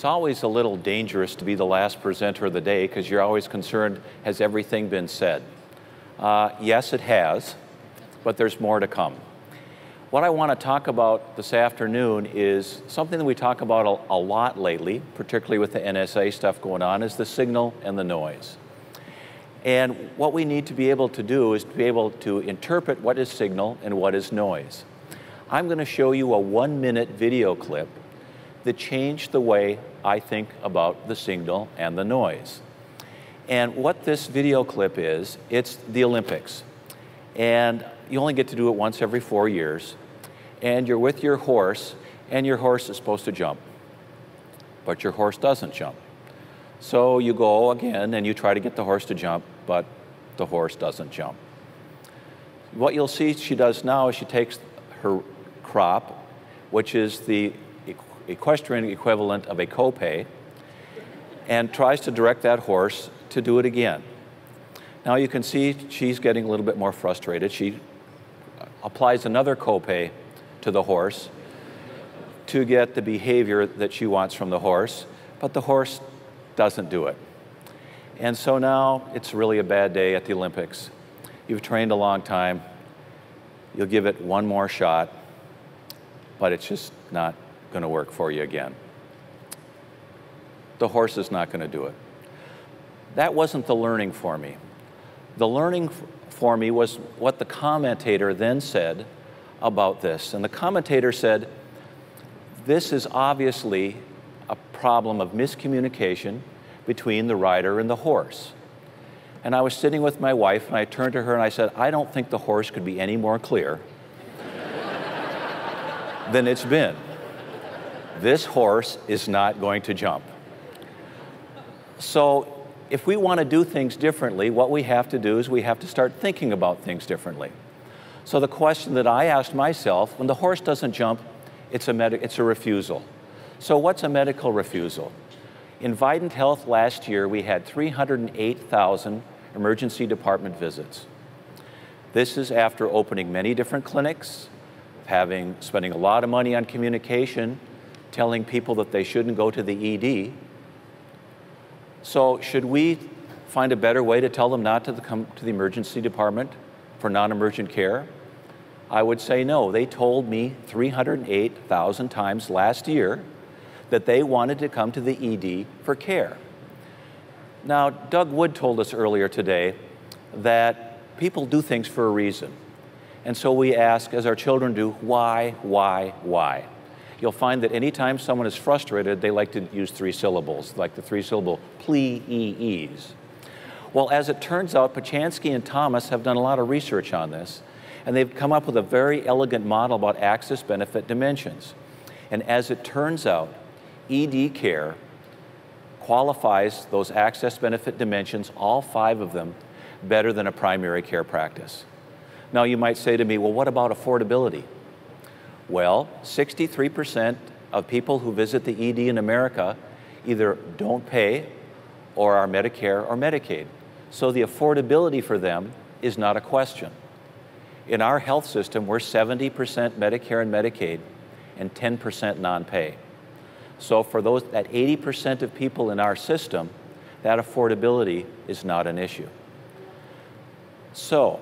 It's always a little dangerous to be the last presenter of the day because you're always concerned, has everything been said? Uh, yes, it has, but there's more to come. What I want to talk about this afternoon is something that we talk about a, a, lot lately, particularly with the NSA stuff going on, is the signal and the noise. And what we need to be able to do is to be able to interpret what is signal and what is noise. I'm going to show you a one minute video clip that changed the way I think about the signal and the noise. And what this video clip is, it's the Olympics. And you only get to do it once every four years. And you're with your horse, and your horse is supposed to jump. But your horse doesn't jump. So you go again and you try to get the horse to jump, but the horse doesn't jump. What you'll see she does now is she takes her crop, which is the equestrian equivalent of a copay and tries to direct that horse to do it again. Now you can see she's getting a little bit more frustrated. She applies another copay to the horse to get the behavior that she wants from the horse, but the horse doesn't do it. And so now it's really a bad day at the Olympics. You've trained a long time. You'll give it one more shot, but it's just not going to work for you again. The horse is not going to do it. That wasn't the learning for me. The learning for me was what the commentator then said about this. And the commentator said, This is obviously a problem of miscommunication between the rider and the horse. And I was sitting with my wife, and I turned to her and I said, I don't think the horse could be any more clear than it's been this horse is not going to jump. So if we want to do things differently, what we have to do is we have to start thinking about things differently. So the question that I asked myself, when the horse doesn't jump, it's a, med- it's a refusal. So what's a medical refusal? In Vidant Health last year, we had 308,000 emergency department visits. This is after opening many different clinics, having spending a lot of money on communication, telling people that they shouldn't go to the ED. So should we find a better way to tell them not to come to the emergency department for non-emergent care? I would say no. They told me 308,000 times last year that they wanted to come to the ED for care. Now, Doug Wood told us earlier today that people do things for a reason. And so we ask, as our children do, why, why, why? You'll find that anytime someone is frustrated, they like to use three syllables, like the three syllable please. Well, as it turns out, Penchansky and Thomas have done a lot of research on this, and they've come up with a very elegant model about access benefit dimensions. And as it turns out, ED care qualifies those access benefit dimensions, all five of them, better than a primary care practice. Now, you might say to me, well, what about affordability? Well, 63% of people who visit the ED in America either don't pay or are Medicare or Medicaid. So the affordability for them is not a question. In our health system, we're 70% Medicare and Medicaid and 10% non-pay. So for those that 80% of people in our system, that affordability is not an issue. So,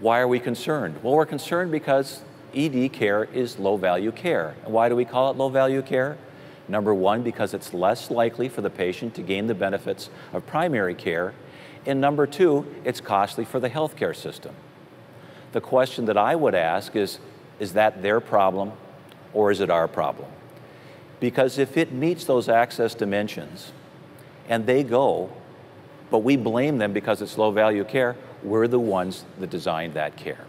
why are we concerned? Well, we're concerned because ED care is low value care. Why do we call it low value care? Number one, because it's less likely for the patient to gain the benefits of primary care. And number two, it's costly for the healthcare system. The question that I would ask is, is that their problem or is it our problem? Because if it meets those access dimensions and they go, but we blame them because it's low value care, we're the ones that designed that care.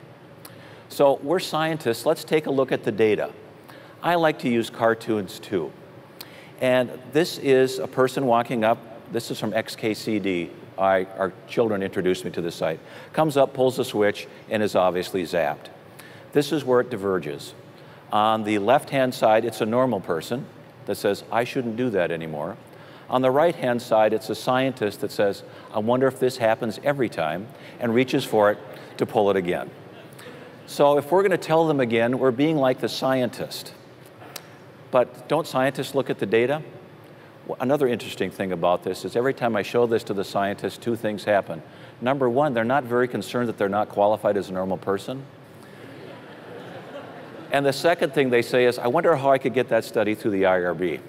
So we're scientists, let's take a look at the data. I like to use cartoons too. And this is a person walking up, this is from XKCD. I, our children introduced me to this site. Comes up, pulls the switch, and is obviously zapped. This is where it diverges. On the left-hand side, it's a normal person that says, I shouldn't do that anymore. On the right-hand side, it's a scientist that says, I wonder if this happens every time, and reaches for it to pull it again. So if we're going to tell them again, we're being like the scientist. But don't scientists look at the data? Another interesting thing about this is every time I show this to the scientists, two things happen. Number one, they're not very concerned that they're not qualified as a normal person. and the second thing they say is, I wonder how I could get that study through the IRB.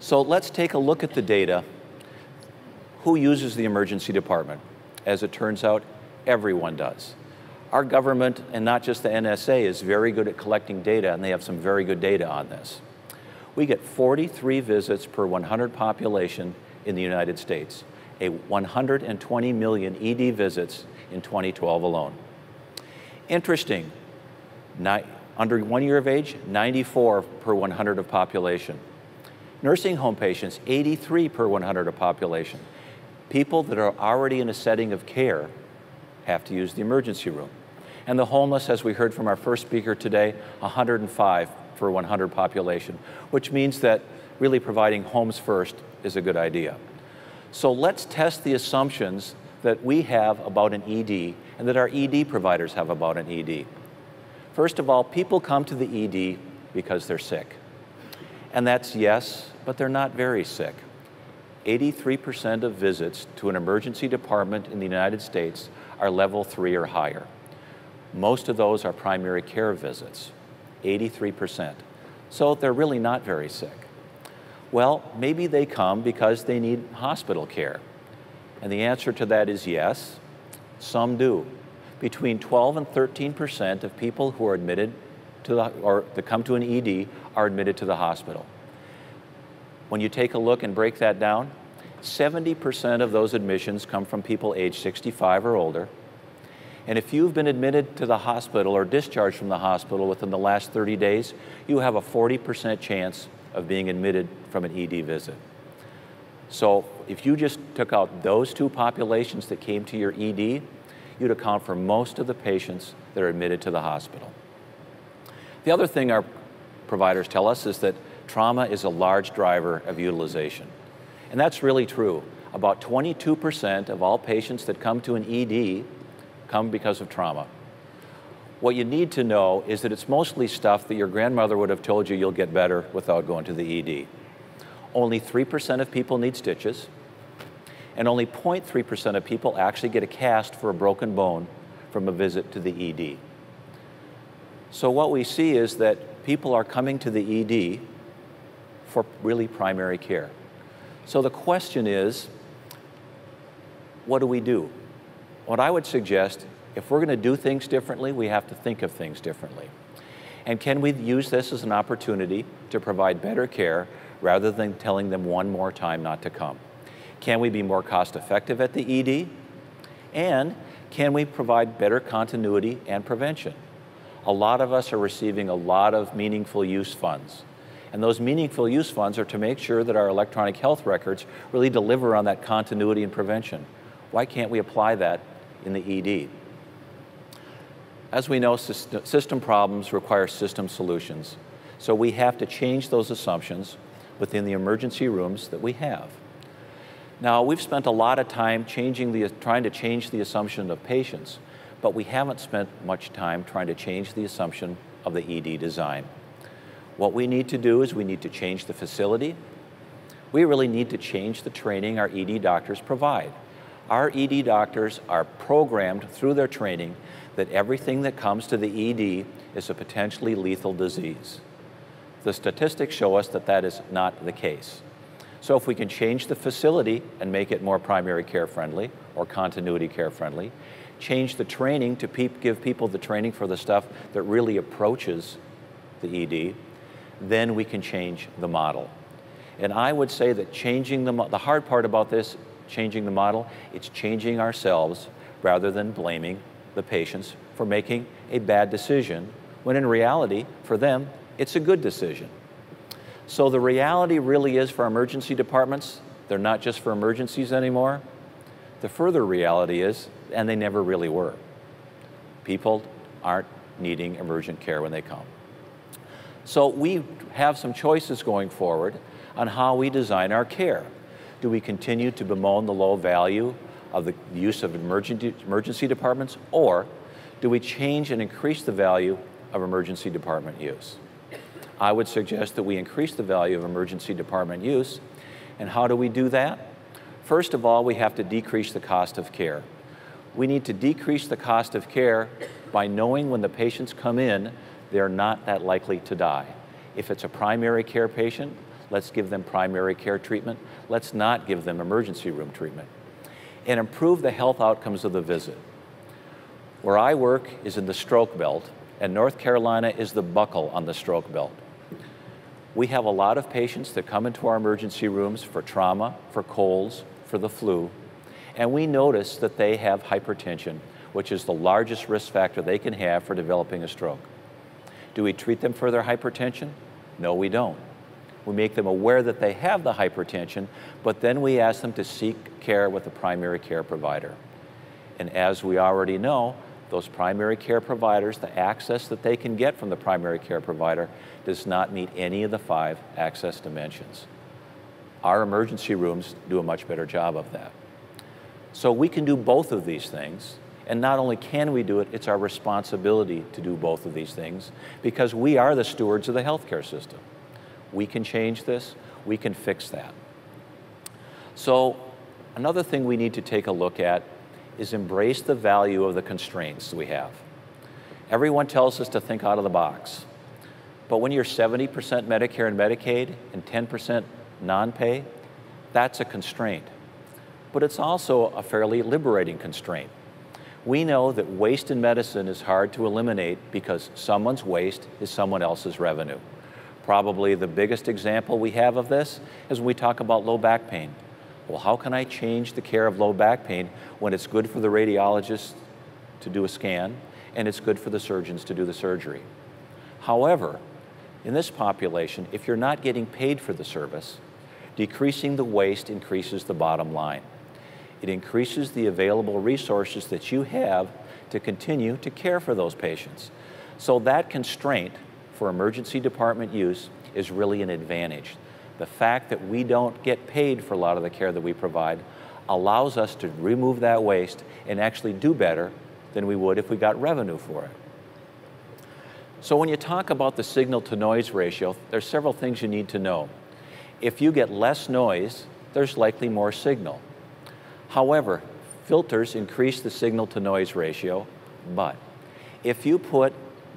so let's take a look at the data. Who uses the emergency department? As it turns out, everyone does. Our government, and not just the NSA, is very good at collecting data, and they have some very good data on this we get 43 visits per 100 population in the United States, a 120 million ED visits in 2012 alone. Interesting, under one year of age, 94 per 100 of population. Nursing home patients, 83 per 100 of population. People that are already in a setting of care have to use the emergency room. And the homeless, as we heard from our first speaker today, 105 for 100 population, which means that really providing homes first is a good idea. So let's test the assumptions that we have about an ED and that our ED providers have about an ED. First of all, people come to the ED because they're sick. And that's yes, but they're not very sick. 83% of visits to an emergency department in the United States are level three or higher. Most of those are primary care visits. 83%. So they're really not very sick. Well, maybe they come because they need hospital care. And the answer to that is yes, some do. Between 12 and 13% of people who are admitted to the, or that come to an ED are admitted to the hospital. When you take a look and break that down, 70% of those admissions come from people age 65 or older, and if you've been admitted to the hospital or discharged from the hospital within the last 30 days, you have a 40% chance of being admitted from an ED visit. So if you just took out those two populations that came to your ED, you'd account for most of the patients that are admitted to the hospital. The other thing our providers tell us is that trauma is a large driver of utilization. And that's really true. About 22% of all patients that come to an ED come because of trauma. What you need to know is that it's mostly stuff that your grandmother would have told you you'll get better without going to the ED. Only 3% of people need stitches, and only 0.3% of people actually get a cast for a broken bone from a visit to the ED. So what we see is that people are coming to the ED for really primary care. So the question is, what do we do? What I would suggest, if we're going to do things differently, we have to think of things differently. And can we use this as an opportunity to provide better care rather than telling them one more time not to come? Can we be more cost effective at the ED? And can we provide better continuity and prevention? A lot of us are receiving a lot of meaningful use funds. And those meaningful use funds are to make sure that our electronic health records really deliver on that continuity and prevention. Why can't we apply that in the ED. As we know, system problems require system solutions. So we have to change those assumptions within the emergency rooms that we have. Now, we've spent a lot of time changing the, trying to change the assumption of patients, but we haven't spent much time trying to change the assumption of the ED design. What we need to do is we need to change the facility. We really need to change the training our ED doctors provide. Our ED doctors are programmed through their training that everything that comes to the ED is a potentially lethal disease. The statistics show us that that is not the case. So if we can change the facility and make it more primary care friendly or continuity care friendly, change the training to pe give people the training for the stuff that really approaches the ED, then we can change the model. And I would say that changing the, the hard part about this changing the model, it's changing ourselves rather than blaming the patients for making a bad decision, when in reality, for them, it's a good decision. So the reality really is for emergency departments, they're not just for emergencies anymore. The further reality is, and they never really were, people aren't needing emergent care when they come. So we have some choices going forward on how we design our care. Do we continue to bemoan the low value of the use of emergency, emergency departments, or do we change and increase the value of emergency department use? I would suggest that we increase the value of emergency department use. And how do we do that? First of all, we have to decrease the cost of care. We need to decrease the cost of care by knowing when the patients come in, they're not that likely to die. If it's a primary care patient, let's give them primary care treatment. Let's not give them emergency room treatment. And improve the health outcomes of the visit. Where I work is in the stroke belt, and North Carolina is the buckle on the stroke belt. We have a lot of patients that come into our emergency rooms for trauma, for colds, for the flu, and we notice that they have hypertension, which is the largest risk factor they can have for developing a stroke. Do we treat them for their hypertension? No, we don't. We make them aware that they have the hypertension, but then we ask them to seek care with a primary care provider. And as we already know, those primary care providers, the access that they can get from the primary care provider does not meet any of the five access dimensions. Our emergency rooms do a much better job of that. So we can do both of these things. And not only can we do it, it's our responsibility to do both of these things because we are the stewards of the healthcare system. We can change this, we can fix that. So, another thing we need to take a look at is embrace the value of the constraints we have. Everyone tells us to think out of the box. But when you're 70% Medicare and Medicaid and 10% non pay, that's a constraint. But it's also a fairly liberating constraint. We know that waste in medicine is hard to eliminate because someone's waste is someone else's revenue. Probably the biggest example we have of this is when we talk about low back pain. Well, how can I change the care of low back pain when it's good for the radiologist to do a scan and it's good for the surgeons to do the surgery? However, in this population, if you're not getting paid for the service, decreasing the waste increases the bottom line. It increases the available resources that you have to continue to care for those patients. So that constraint for emergency department use is really an advantage. The fact that we don't get paid for a lot of the care that we provide allows us to remove that waste and actually do better than we would if we got revenue for it. So when you talk about the signal to noise ratio, there's several things you need to know. If you get less noise, there's likely more signal. However, filters increase the signal to noise ratio, but if you put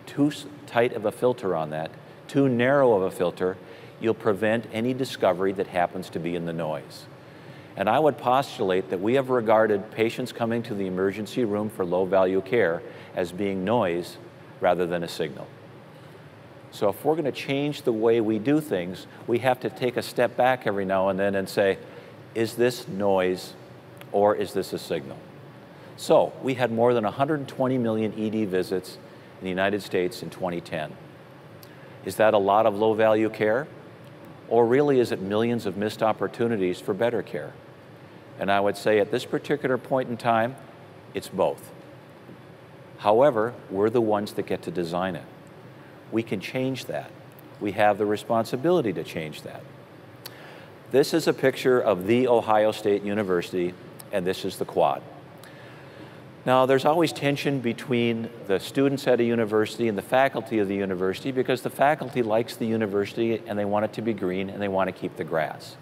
too tight of a filter on that, too narrow of a filter, you'll prevent any discovery that happens to be in the noise. And I would postulate that we have regarded patients coming to the emergency room for low value care as being noise rather than a signal. So if we're going to change the way we do things, we have to take a step back every now and then and say, is this noise or is this a signal? So we had more than 120 million ED visits in the United States in 2010. Is that a lot of low value care? Or really is it millions of missed opportunities for better care? And I would say at this particular point in time, it's both. However, we're the ones that get to design it. We can change that. We have the responsibility to change that. This is a picture of the Ohio State University, and this is the quad. Now, there's always tension between the students at a university and the faculty of the university because the faculty likes the university and they want it to be green and they want to keep the grass.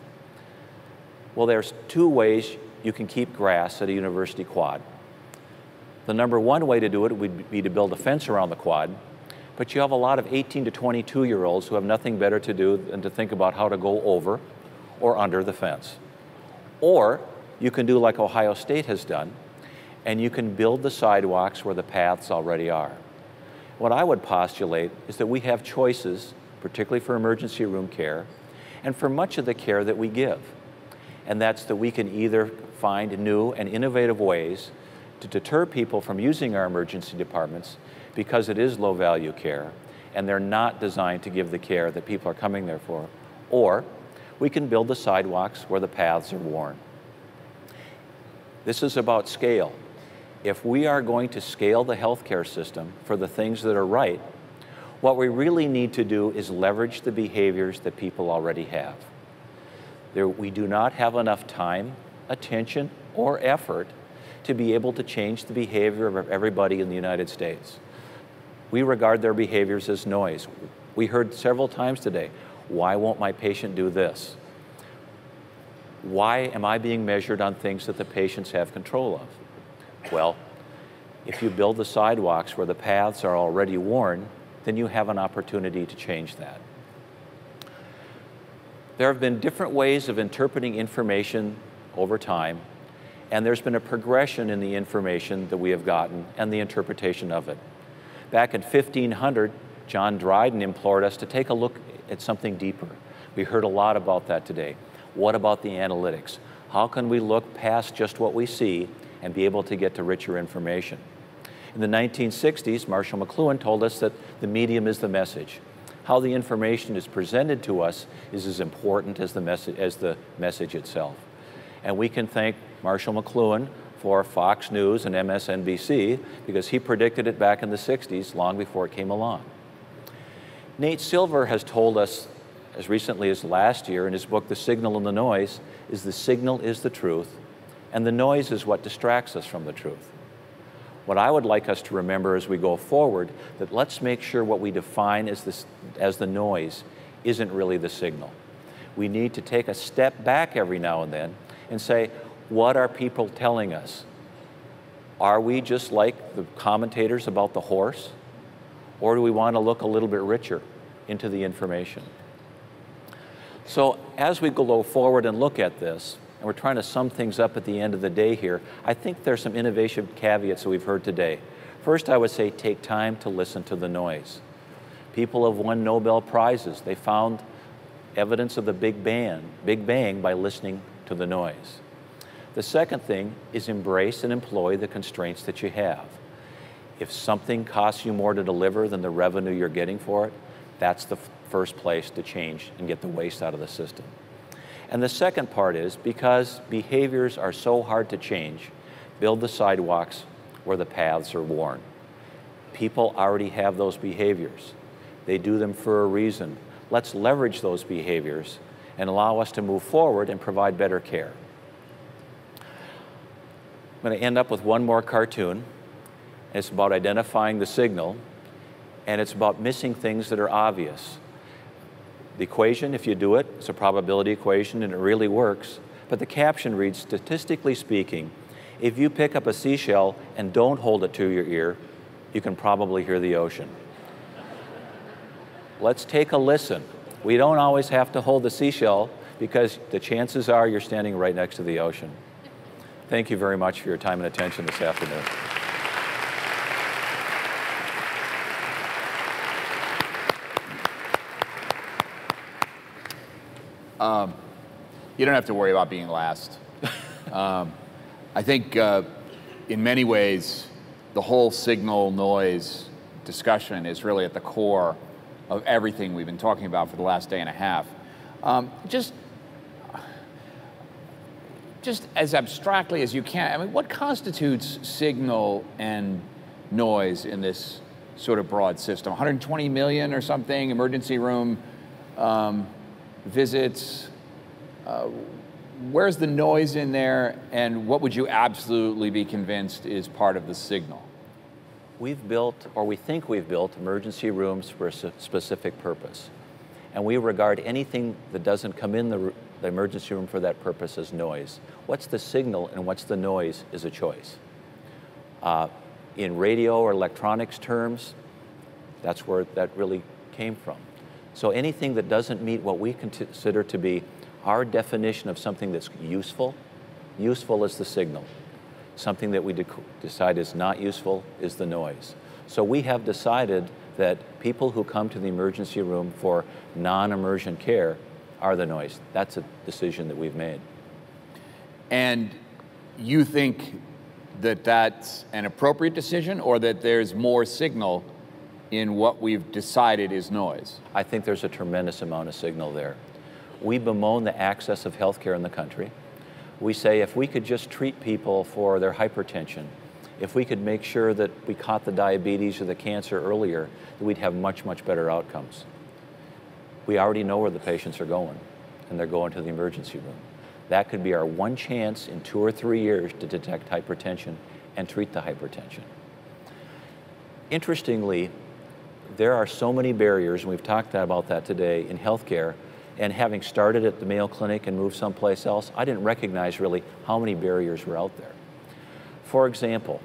Well, there's two ways you can keep grass at a university quad. The number one way to do it would be to build a fence around the quad, but you have a lot of 18 to 22 year olds who have nothing better to do than to think about how to go over or under the fence. Or you can do like Ohio State has done, and you can build the sidewalks where the paths already are. What I would postulate is that we have choices, particularly for emergency room care, and for much of the care that we give. And that's that we can either find new and innovative ways to deter people from using our emergency departments because it is low value care and they're not designed to give the care that people are coming there for, or we can build the sidewalks where the paths are worn. This is about scale if we are going to scale the healthcare system for the things that are right, what we really need to do is leverage the behaviors that people already have. There, we do not have enough time, attention, or effort to be able to change the behavior of everybody in the United States. We regard their behaviors as noise. We heard several times today, why won't my patient do this? Why am I being measured on things that the patients have control of? Well, if you build the sidewalks where the paths are already worn, then you have an opportunity to change that. There have been different ways of interpreting information over time, and there's been a progression in the information that we have gotten and the interpretation of it. Back in 1500, John Dryden implored us to take a look at something deeper. We heard a lot about that today. What about the analytics? How can we look past just what we see and be able to get to richer information? In the 1960s, Marshall McLuhan told us that the medium is the message. How the information is presented to us is as important as the, message, as the message itself. And we can thank Marshall McLuhan for Fox News and MSNBC because he predicted it back in the 60s long before it came along. Nate Silver has told us as recently as last year in his book, The Signal and the Noise, is the signal is the truth, and the noise is what distracts us from the truth. What I would like us to remember as we go forward, that let's make sure what we define as, this, as the noise isn't really the signal. We need to take a step back every now and then and say, what are people telling us? Are we just like the commentators about the horse? Or do we want to look a little bit richer into the information? So as we go forward and look at this, and we're trying to sum things up at the end of the day here, I think there's some innovation caveats that we've heard today. First, I would say take time to listen to the noise. People have won Nobel Prizes. They found evidence of the Big Bang, Big Bang by listening to the noise. The second thing is embrace and employ the constraints that you have. If something costs you more to deliver than the revenue you're getting for it, that's the first place to change and get the waste out of the system. And the second part is because behaviors are so hard to change, build the sidewalks where the paths are worn. People already have those behaviors. They do them for a reason. Let's leverage those behaviors and allow us to move forward and provide better care. I'm going to end up with one more cartoon. It's about identifying the signal, and it's about missing things that are obvious. The equation, if you do it, it's a probability equation and it really works. But the caption reads, statistically speaking, if you pick up a seashell and don't hold it to your ear, you can probably hear the ocean. Let's take a listen. We don't always have to hold the seashell because the chances are you're standing right next to the ocean. Thank you very much for your time and attention this afternoon. Um, you don't have to worry about being last. um, I think uh, in many ways, the whole signal noise discussion is really at the core of everything we've been talking about for the last day and a half. Um, just, just as abstractly as you can, I mean, what constitutes signal and noise in this sort of broad system? 120 million or something, emergency room. Um, visits? Uh, where's the noise in there, and what would you absolutely be convinced is part of the signal? We've built, or we think we've built, emergency rooms for a specific purpose. And we regard anything that doesn't come in the, the emergency room for that purpose as noise. What's the signal and what's the noise is a choice. Uh, in radio or electronics terms, that's where that really came from. So anything that doesn't meet what we consider to be our definition of something that's useful, useful is the signal. Something that we de decide is not useful is the noise. So we have decided that people who come to the emergency room for non-emergent care are the noise. That's a decision that we've made. And you think that that's an appropriate decision or that there's more signal in what we've decided is noise? I think there's a tremendous amount of signal there. We bemoan the access of healthcare in the country. We say if we could just treat people for their hypertension, if we could make sure that we caught the diabetes or the cancer earlier, that we'd have much, much better outcomes. We already know where the patients are going, and they're going to the emergency room. That could be our one chance in two or three years to detect hypertension and treat the hypertension. Interestingly, there are so many barriers, and we've talked about that today in healthcare. And having started at the Mayo Clinic and moved someplace else, I didn't recognize really how many barriers were out there. For example,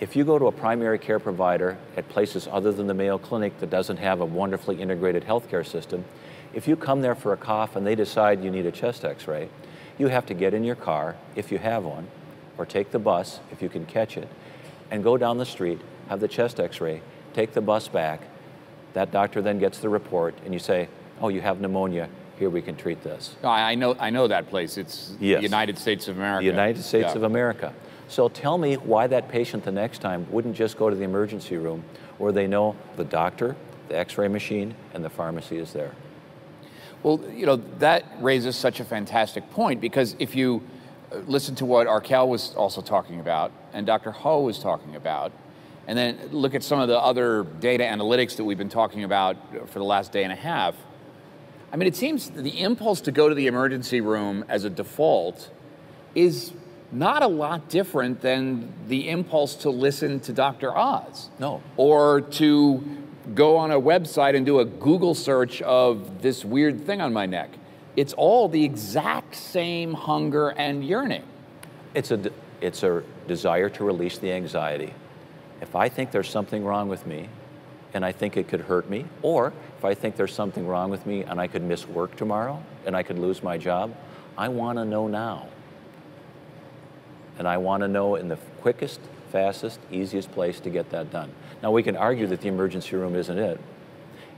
if you go to a primary care provider at places other than the Mayo Clinic that doesn't have a wonderfully integrated healthcare system, if you come there for a cough and they decide you need a chest x ray, you have to get in your car, if you have one, or take the bus, if you can catch it, and go down the street, have the chest x ray, take the bus back. That doctor then gets the report, and you say, Oh, you have pneumonia. Here we can treat this. I know, I know that place. It's Yes. the United States of America. The United States Yeah. of America. So tell me why that patient the next time wouldn't just go to the emergency room where they know the doctor, the x ray machine, and the pharmacy is there. Well, you know, that raises such a fantastic point because if you uh, listen to what Arkell was also talking about and Dr. Ho was talking about, and then look at some of the other data analytics that we've been talking about for the last day and a half, I mean, it seems the impulse to go to the emergency room as a default is not a lot different than the impulse to listen to Dr. Oz. No. Or to go on a website and do a Google search of this weird thing on my neck. It's all the exact same hunger and yearning. It's a, it's a desire to release the anxiety. If I think there's something wrong with me and I think it could hurt me, or if I think there's something wrong with me and I could miss work tomorrow and I could lose my job, I want to know now. And I want to know in the quickest, fastest, easiest place to get that done. Now, we can argue that the emergency room isn't it.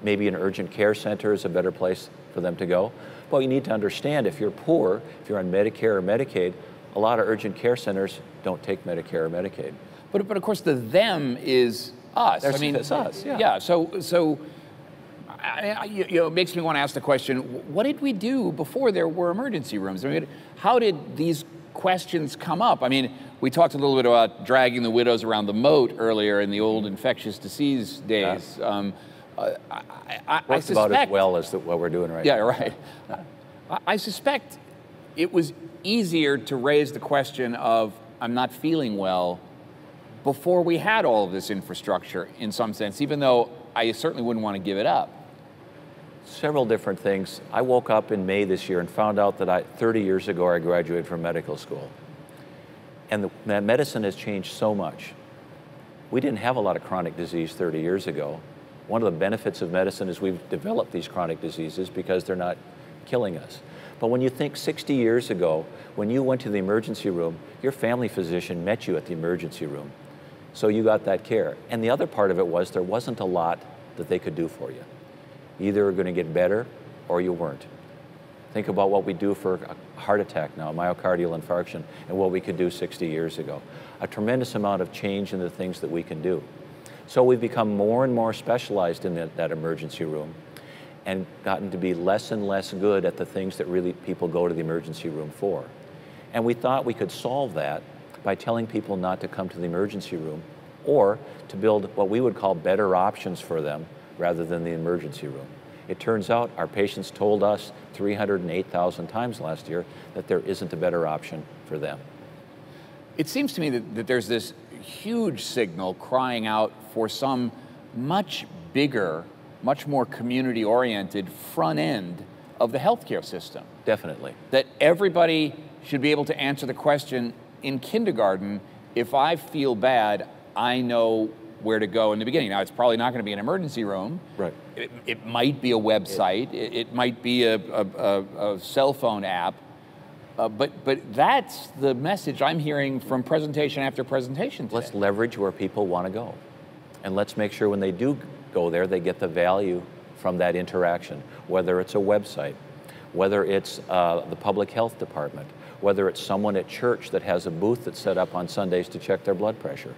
Maybe an urgent care center is a better place for them to go. But you need to understand if you're poor, if you're on Medicare or Medicaid, a lot of urgent care centers don't take Medicare or Medicaid. But, but of course, the them is us. There's- I mean, it's us, yeah. Yeah. So, so I, I, you know, it makes me want to ask the question: What did we do before there were emergency rooms? I mean, how did these questions come up? I mean, we talked a little bit about dragging the widows around the moat earlier in the old infectious disease days. Um, uh, I, I, I suspect, about as well as the, what we're doing right now. yeah, now. right. I- I suspect it was easier to raise the question of I'm not feeling well before we had all of this infrastructure in some sense, even though I certainly wouldn't want to give it up. Several different things. I woke up in May this year and found out that I, 30 years ago I graduated from medical school. And the, me- medicine has changed so much. We didn't have a lot of chronic disease 30 years ago. One of the benefits of medicine is we've developed these chronic diseases because they're not killing us. But when you think 60 years ago, when you went to the emergency room, your family physician met you at the emergency room. So you got that care. And the other part of it was there wasn't a lot that they could do for you. Either you're going to get better or you weren't. Think about what we do for a heart attack now, a myocardial infarction, and what we could do 60 years ago. A tremendous amount of change in the things that we can do. So we've become more and more specialized in that, that emergency room and gotten to be less and less good at the things that really people go to the emergency room for. And we thought we could solve that by telling people not to come to the emergency room or to build what we would call better options for them rather than the emergency room. It turns out our patients told us 308,000 times last year that there isn't a better option for them. It seems to me that, that there's this huge signal crying out for some much bigger, much more community oriented front end of the healthcare system. Definitely. that everybody should be able to answer the question in kindergarten if I feel bad, I know where to go in the beginning. Now, it's probably not going to be an emergency room. Right. It, it might be a website, it, it might be a, a, a, a cell phone app. Uh, but, but that's the message I'm hearing from presentation after presentation today. Let's leverage where people want to go. And let's make sure when they do go there, they get the value from that interaction, whether it's a website, whether it's uh, the public health department, whether it's someone at church that has a booth that's set up on Sundays to check their blood pressure.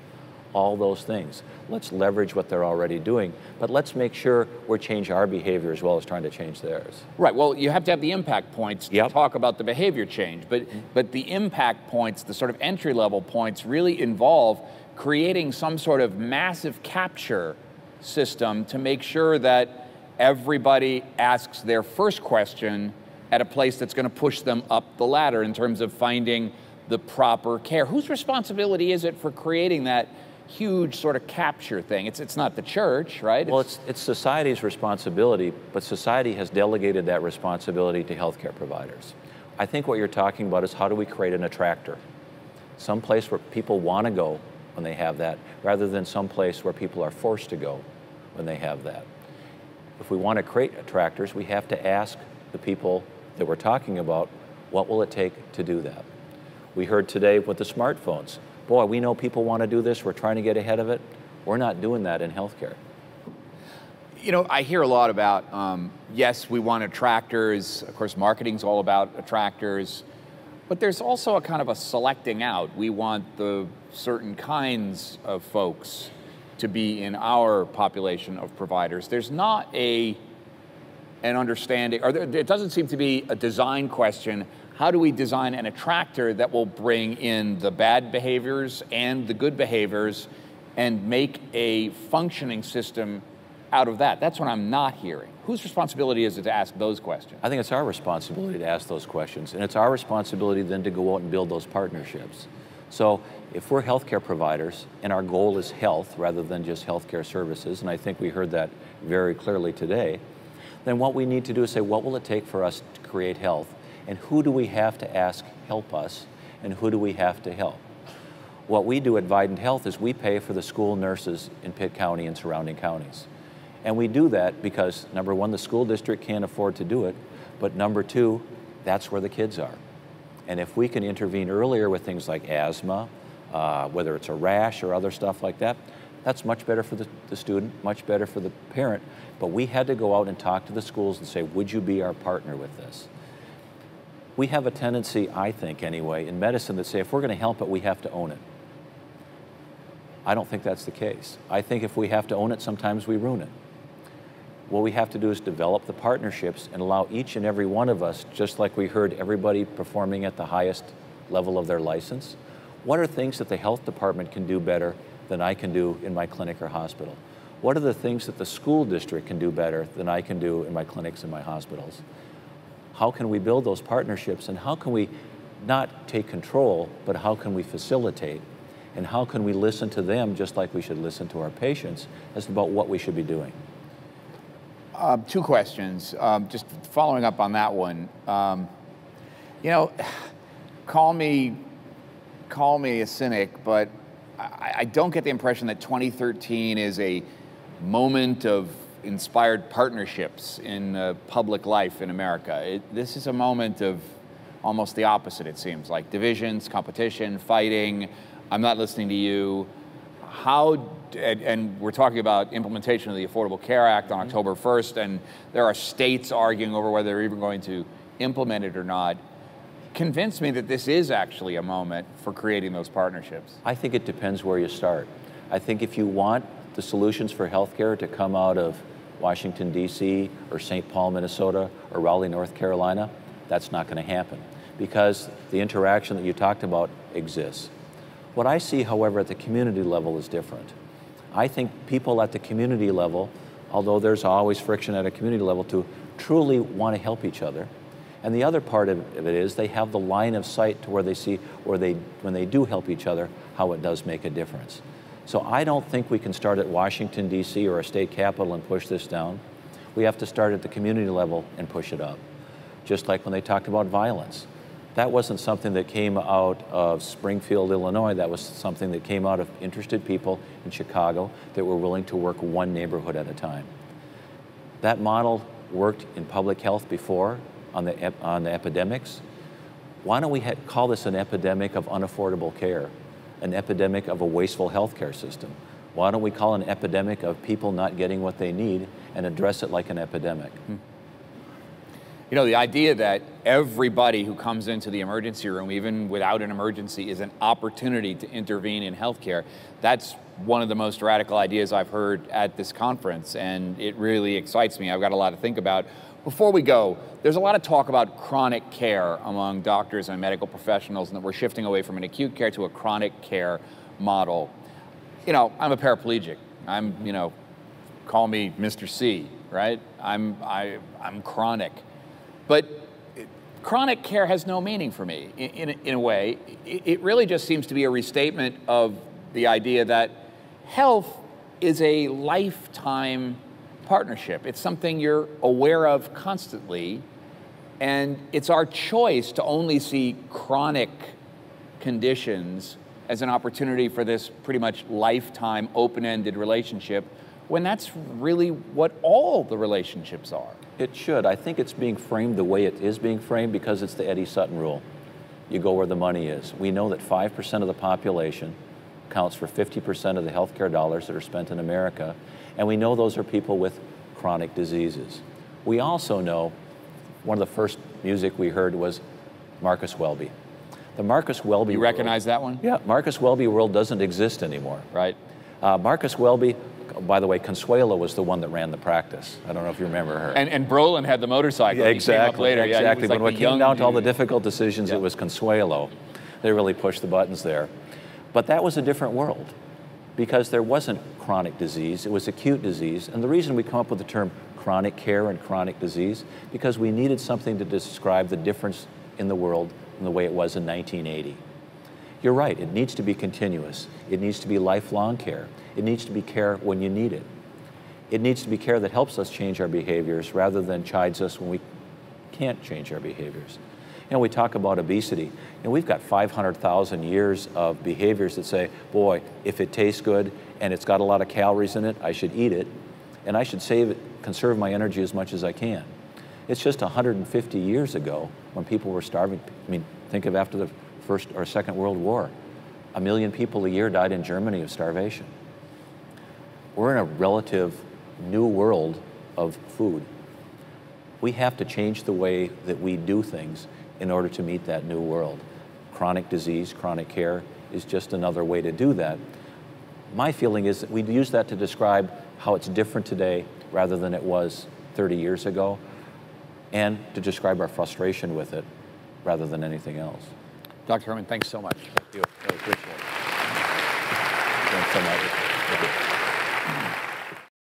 All those things. Let's leverage what they're already doing, but let's make sure we're changing our behavior as well as trying to change theirs. Right. Well, you have to have the impact points to Yep. talk about the behavior change, but but the impact points, the sort of entry level points, really involve creating some sort of massive capture system to make sure that everybody asks their first question at a place that's going to push them up the ladder in terms of finding the proper care. Whose responsibility is it for creating that huge sort of capture thing. It's, it's not the church, right? Well, it's, it's society's responsibility, but society has delegated that responsibility to healthcare providers. I think what you're talking about is how do we create an attractor? Some place where people want to go when they have that, rather than some place where people are forced to go when they have that. If we want to create attractors, we have to ask the people that we're talking about, what will it take to do that? We heard today with the smartphones. Boy, we know people want to do this. We're trying to get ahead of it. We're not doing that in healthcare. You know, I hear a lot about, um, yes, we want attractors. Of course, marketing's all about attractors. But there's also a kind of a selecting out. We want the certain kinds of folks to be in our population of providers. There's not a an understanding, or there, it doesn't seem to be a design question how do we design an attractor that will bring in the bad behaviors and the good behaviors and make a functioning system out of that? That's what I'm not hearing. Whose responsibility is it to ask those questions? I think it's our responsibility to ask those questions, and it's our responsibility then to go out and build those partnerships. So if we're healthcare providers and our goal is health rather than just healthcare services, and I think we heard that very clearly today, then what we need to do is say, what will it take for us to create health? and who do we have to ask help us, and who do we have to help? What we do at Vidant Health is we pay for the school nurses in Pitt County and surrounding counties. And we do that because, number one, the school district can't afford to do it, but number two, that's where the kids are. And if we can intervene earlier with things like asthma, uh, whether it's a rash or other stuff like that, that's much better for the, the, student, much better for the parent. But we had to go out and talk to the schools and say, would you be our partner with this? we have a tendency, I think anyway, in medicine that say if we're going to help it, we have to own it. I don't think that's the case. I think if we have to own it, sometimes we ruin it. What we have to do is develop the partnerships and allow each and every one of us, just like we heard everybody performing at the highest level of their license, what are things that the health department can do better than I can do in my clinic or hospital? What are the things that the school district can do better than I can do in my clinics and my hospitals? how can we build those partnerships and how can we not take control, but how can we facilitate? And how can we listen to them just like we should listen to our patients as about what we should be doing? Uh, two questions. Um, just following up on that one. Um, you know, call me, call me a cynic, but I, I don't get the impression that 2013 is a moment of inspired partnerships in uh, public life in America. It, this is a moment of almost the opposite, it seems, like divisions, competition, fighting. I'm not listening to you. How, and, and we're talking about implementation of the Affordable Care Act on mm-hmm. October 1st, and there are states arguing over whether they're even going to implement it or not. Convince me that this is actually a moment for creating those partnerships. I think it depends where you start. I think if you want the solutions for healthcare to come out of Washington, D.C., or St. Paul, Minnesota, or Raleigh, North Carolina, that's not going to happen because the interaction that you talked about exists. What I see, however, at the community level is different. I think people at the community level, although there's always friction at a community level, to truly want to help each other. And the other part of it is they have the line of sight to where they see, where they, when they do help each other, how it does make a difference. So I don't think we can start at Washington, D.C. or a state capital and push this down. We have to start at the community level and push it up. Just like when they talked about violence. That wasn't something that came out of Springfield, Illinois. That was something that came out of interested people in Chicago that were willing to work one neighborhood at a time. That model worked in public health before on the, on the epidemics. Why don't we call this an epidemic of unaffordable care? an epidemic of a wasteful healthcare system? Why don't we call an epidemic of people not getting what they need and address it like an epidemic? Hmm. You know, the idea that everybody who comes into the emergency room, even without an emergency, is an opportunity to intervene in healthcare, that's one of the most radical ideas I've heard at this conference, and it really excites me. I've got a lot to think about. Before we go, there's a lot of talk about chronic care among doctors and medical professionals, and that we're shifting away from an acute care to a chronic care model. You know, I'm a paraplegic. I'm, you know, call me Mr. C, right? I'm, I, I'm chronic. But chronic care has no meaning for me in, in, in a way. It, it really just seems to be a restatement of the idea that health is a lifetime partnership. It's something you're aware of constantly, and it's our choice to only see chronic conditions as an opportunity for this pretty much lifetime open ended relationship when that's really what all the relationships are. It should. I think it's being framed the way it is being framed because it's the Willie Sutton rule. You go where the money is. We know that 5% of the population accounts for 50% of the healthcare dollars that are spent in America, and we know those are people with chronic diseases. We also know one of the first music we heard was Marcus Welby. The Marcus Welby. You recognize world, that one? Yeah, Marcus Welby world doesn't exist anymore. Right. Uh, Marcus Welby, by the way, Consuelo was the one that ran the practice. I don't know if you remember her. And, and Brolin had the motorcycle. Yeah, exactly. later. Exactly. Yeah, when like it came down to all the difficult decisions, Yeah. it was Consuelo. They really pushed the buttons there. But that was a different world because there wasn't chronic disease, it was acute disease. And the reason we come up with the term chronic care and chronic disease, because we needed something to describe the difference in the world in the way it was in 1980. You're right, it needs to be continuous. It needs to be lifelong care. It needs to be care when you need it. It needs to be care that helps us change our behaviors rather than chides us when we can't change our behaviors. You know, we talk about obesity, and we've got 500,000 years of behaviors that say, boy, if it tastes good and it's got a lot of calories in it, I should eat it, and I should save it, conserve my energy as much as I can. It's just 150 years ago when people were starving. I mean, think of after the First or Second World War. A million people a year died in Germany of starvation. We're in a relative new world of food. We have to change the way that we do things in order to meet that new world. Chronic disease, chronic care is just another way to do that. My feeling is that we use that to describe how it's different today rather than it was 30 years ago, and to describe our frustration with it rather than anything else. Dr. Herman, thanks so much. Thank you. I appreciate it. Thanks so much.